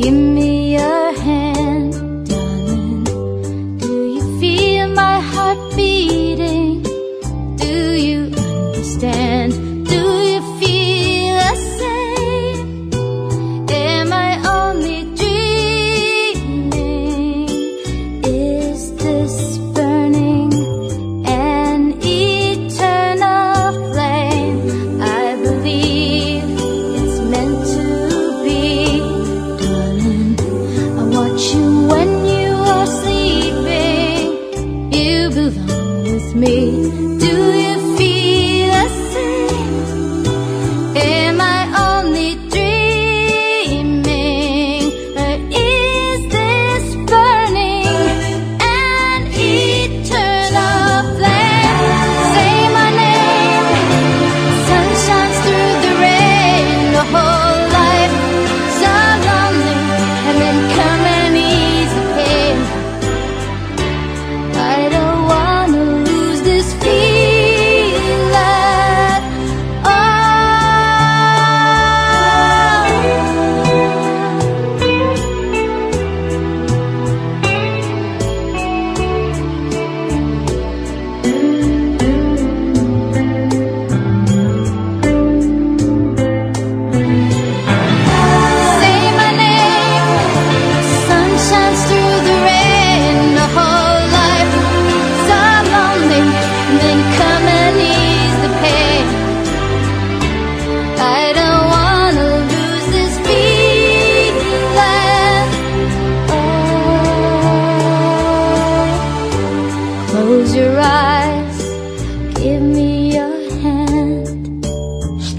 Give me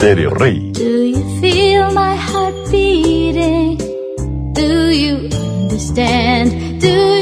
Stereo Rey. Do you feel my heart beating? Do you understand? Do you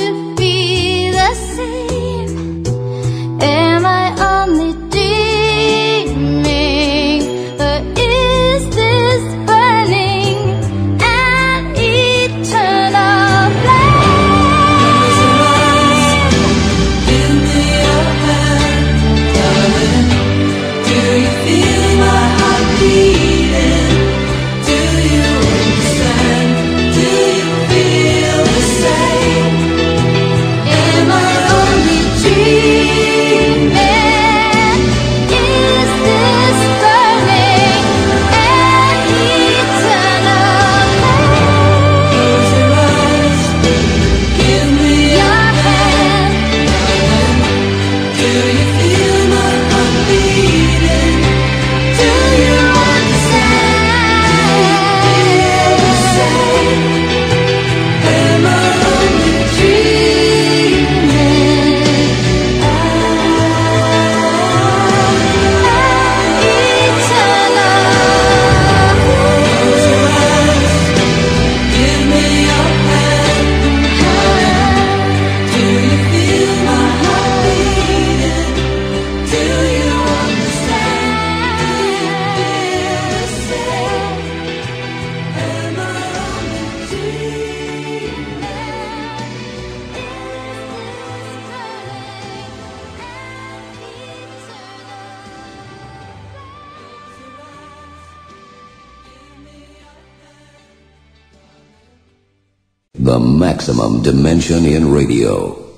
The maximum dimension in radio.